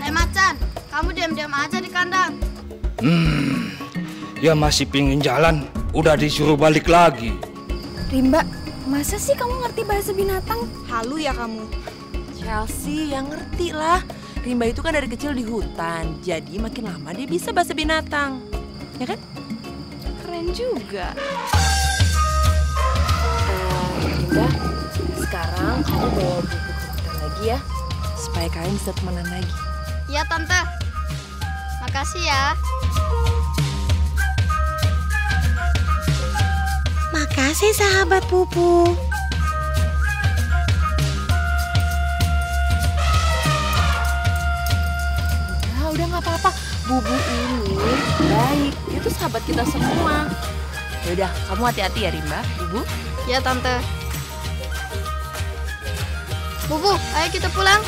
Hei macan, kamu diam-diam aja di kandang. Hmm, ya masih pingin jalan, udah disuruh balik lagi. Rimba, masa sih kamu ngerti bahasa binatang? Halu ya kamu. Chelsea, yang ngerti lah. Rimba itu kan dari kecil di hutan, jadi makin lama dia bisa bahasa binatang. Ya kan? Keren juga. Lagi ya, supaya kalian bisa temenan lagi. Ya tante. Makasih ya. Makasih sahabat pupu. Udah, udah nggak apa-apa. Bubu ini baik, dia tuh sahabat kita semua. Yaudah, kamu hati-hati ya Rimba, Bubu. Ya tante. Bubu, ayo kita pulang.